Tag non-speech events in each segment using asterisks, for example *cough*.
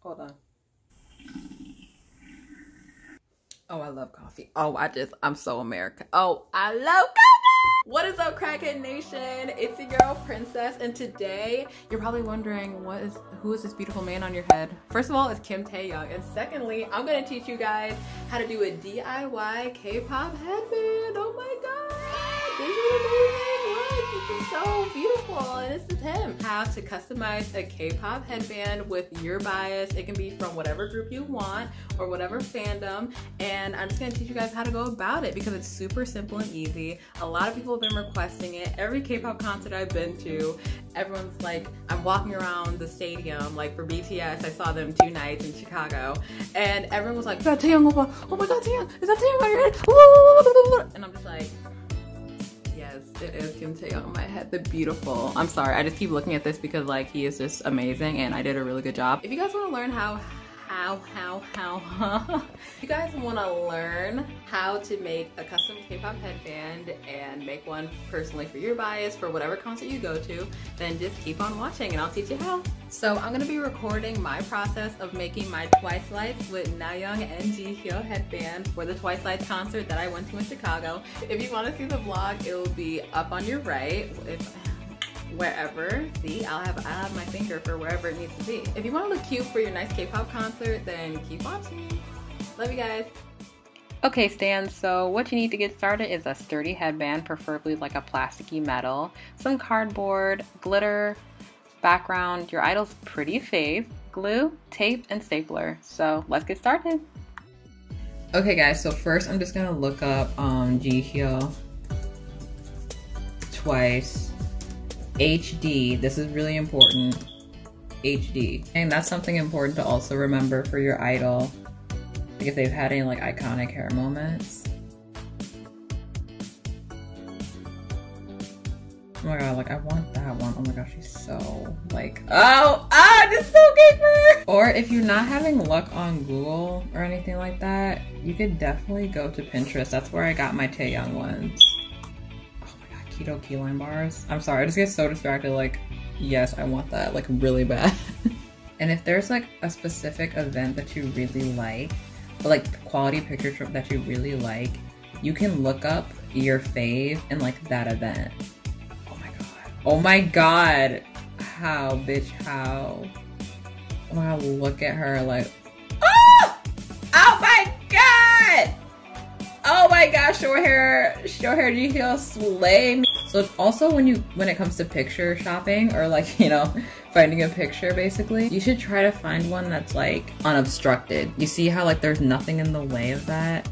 Hold on. Oh, I love coffee. Oh, I just, I'm so American. Oh, I love coffee. What is up, Crackhead Nation? It's your girl, Princess, and today you're probably wondering what is, who is this beautiful man on your head? First of all, it's Kim Taehyung, and secondly, I'm gonna teach you guys how to do a DIY K-pop headband. Oh my god, this is amazing! Is so beautiful, and this is him. How to customize a K-pop headband with your bias. It can be from whatever group you want or whatever fandom, and I'm just gonna teach you guys how to go about it because it's super simple and easy. A lot of people have been requesting it. Every K-pop concert I've been to, everyone's like, I'm walking around the stadium, like for BTS, I saw them two nights in Chicago, and everyone was like, oh my god, Taehyung, is that Taehyung on your head? *laughs* the beautiful. I'm sorry, I just keep looking at this because like he is just amazing and I did a really good job. If you guys want to learn how how, how, how, *laughs* you guys want to learn how to make a custom K-pop headband and make one personally for your bias for whatever concert you go to, then just keep on watching and I'll teach you how. So I'm going to be recording my process of making my Twice Lights with Nayeon and Jihyo headband for the Twice Lights concert that I went to in Chicago. If you want to see the vlog, it will be up on your right. If, wherever. See, I'll have I'll have my finger for wherever it needs to be. If you want to look cute for your nice K-pop concert, then keep watching. Love you guys. Okay, Stan, so what you need to get started is a sturdy headband, preferably like a plasticky metal, some cardboard, glitter, background, your idol's pretty face, glue, tape, and stapler. So let's get started. Okay guys, so first I'm just gonna look up um, Jihyo twice HD, this is really important, HD. And that's something important to also remember for your idol. Like if they've had any like iconic hair moments. Oh my god, like I want that one. Oh my gosh, she's so like, oh, ah, this is so good for. her. Or if you're not having luck on Google or anything like that, you could definitely go to Pinterest. That's where I got my Taehyung ones keto keyline bars. I'm sorry, I just get so distracted. Like, yes, I want that, like, really bad. *laughs* and if there's like a specific event that you really like, or like quality picture trip that you really like, you can look up your fave in like that event. Oh my god. Oh my god. How, bitch, how? Oh my look at her like, short hair, short hair Jihyo slay. So also when you when it comes to picture shopping or like, you know, finding a picture basically, you should try to find one that's like unobstructed. You see how like there's nothing in the way of that?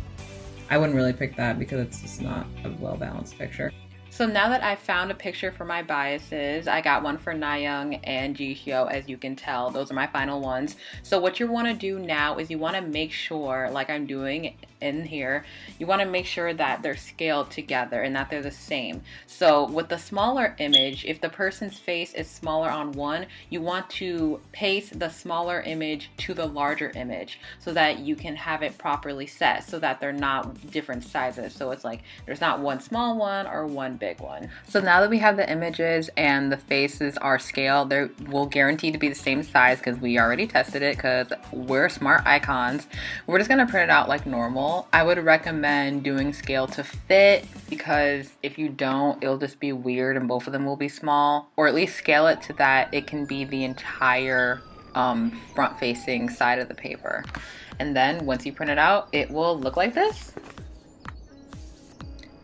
I wouldn't really pick that because it's just not a well-balanced picture. So now that I've found a picture for my biases, I got one for Nayeon and Jihyo, as you can tell. Those are my final ones. So what you want to do now is you want to make sure, like I'm doing in here, you want to make sure that they're scaled together and that they're the same. So with the smaller image, if the person's face is smaller on one, you want to paste the smaller image to the larger image so that you can have it properly set so that they're not different sizes. So it's like there's not one small one or one big one. So now that we have the images and the faces are scaled, they will guarantee to be the same size because we already tested it because we're smart icons. We're just to print it out like normal I would recommend doing scale to fit because if you don't, it'll just be weird and both of them will be small. Or at least scale it to that it can be the entire um, front facing side of the paper. And then once you print it out, it will look like this.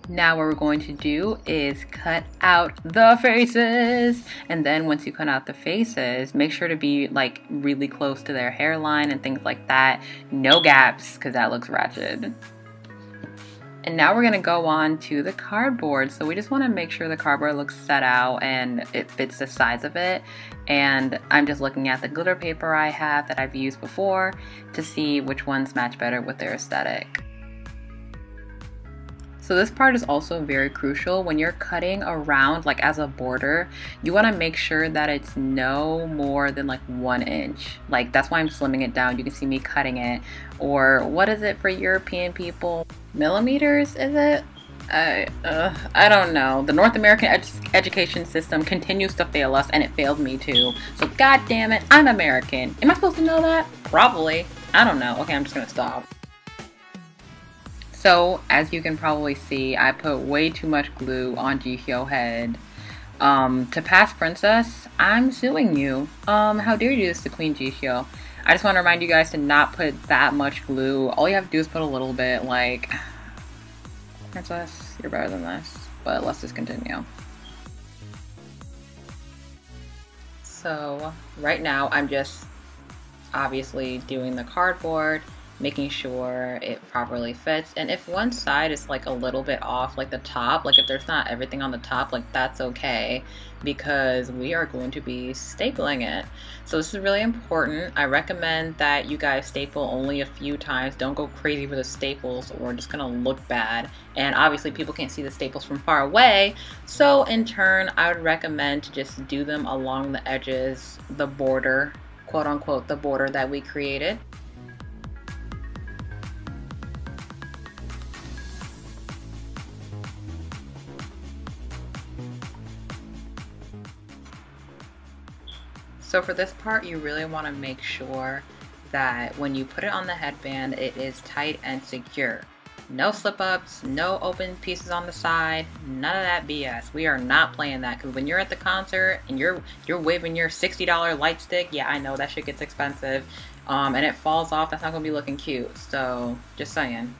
Now what we're going to do is cut out the faces. And then once you cut out the faces, make sure to be like really close to their hairline and things like that. No gaps because that looks ratchet. And now we're gonna go on to the cardboard. So we just wanna make sure the cardboard looks set out and it fits the size of it. And I'm just looking at the glitter paper I have that I've used before to see which ones match better with their aesthetic. So this part is also very crucial when you're cutting around like as a border, you wanna make sure that it's no more than like one inch. Like that's why I'm slimming it down. You can see me cutting it. Or what is it for European people? Millimeters, is it? I, uh, I don't know. The North American ed education system continues to fail us, and it failed me too. So, god damn it, I'm American. Am I supposed to know that? Probably. I don't know. Okay, I'm just gonna stop. So, as you can probably see, I put way too much glue on Jihyo head. Um, to pass princess, I'm suing you. Um, how dare you do this to Queen Jihyo? I just want to remind you guys to not put that much glue. All you have to do is put a little bit, like, *sighs* princess, you're better than this. But let's just continue. So, right now I'm just obviously doing the cardboard making sure it properly fits. And if one side is like a little bit off, like the top, like if there's not everything on the top, like that's okay because we are going to be stapling it. So this is really important. I recommend that you guys staple only a few times. Don't go crazy with the staples or just gonna look bad. And obviously people can't see the staples from far away. So in turn, I would recommend to just do them along the edges, the border, quote unquote, the border that we created. So for this part, you really want to make sure that when you put it on the headband, it is tight and secure. No slip ups, no open pieces on the side, none of that BS. We are not playing that because when you're at the concert and you're you're waving your $60 light stick, yeah, I know that shit gets expensive, um, and it falls off. That's not gonna be looking cute. So just saying.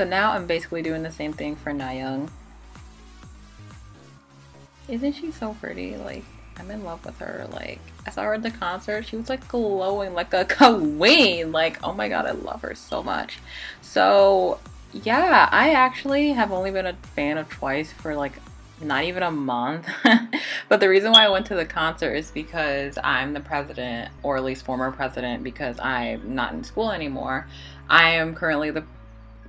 So now I'm basically doing the same thing for Nayeon. Isn't she so pretty? Like, I'm in love with her. Like, I saw her at the concert. She was like glowing like a *laughs* queen. Like, oh my god, I love her so much. So, yeah, I actually have only been a fan of Twice for like not even a month. *laughs* but the reason why I went to the concert is because I'm the president, or at least former president, because I'm not in school anymore. I am currently the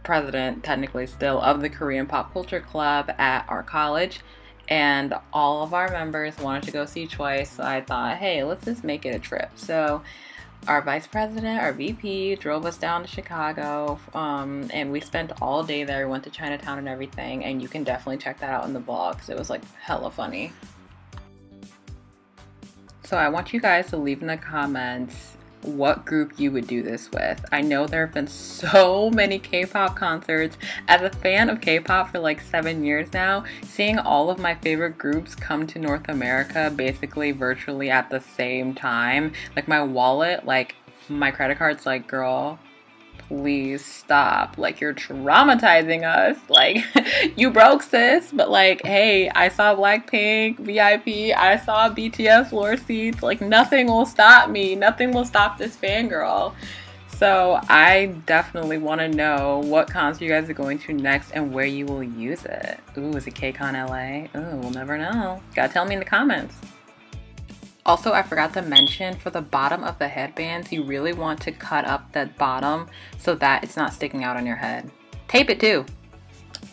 president, technically still, of the Korean Pop Culture Club at our college. And all of our members wanted to go see Twice. So I thought, hey, let's just make it a trip. So our vice president, our VP, drove us down to Chicago, um, and we spent all day there. We went to Chinatown and everything, and you can definitely check that out in the blog because it was like hella funny. So I want you guys to leave in the comments what group you would do this with. I know there have been so many K-pop concerts. As a fan of K-pop for like seven years now, seeing all of my favorite groups come to North America basically virtually at the same time. Like my wallet, like my credit card's like, girl, please stop. Like, you're traumatizing us. *laughs* Like, you broke, sis. But, like, hey, I saw Blackpink, VIP, I saw BTS floor seats. Like, nothing will stop me. Nothing will stop this fangirl. So, I definitely want to know what concert you guys are going to next and where you will use it. Ooh, is it KCON LA? Ooh, we'll never know. Gotta tell me in the comments. Also, I forgot to mention for the bottom of the headbands, you really want to cut up that bottom so that it's not sticking out on your head. Tape it too.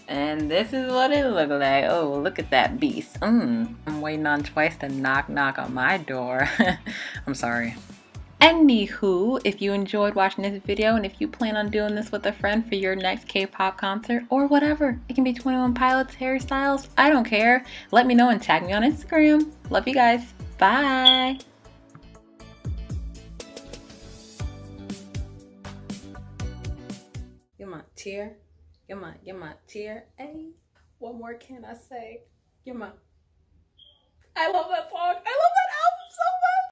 And this is what it looks like. Oh, look at that beast. Mm, I'm waiting on Twice to knock knock on my door. *laughs* I'm sorry. Anywho, if you enjoyed watching this video and if you plan on doing this with a friend for your next K-pop concert or whatever, it can be 21 Pilots hairstyles, I don't care. Let me know and tag me on Instagram. Love you guys. Bye. You're my tear. You're my, you're my tear. Hey, what more can I say? You're my, I love that song. I love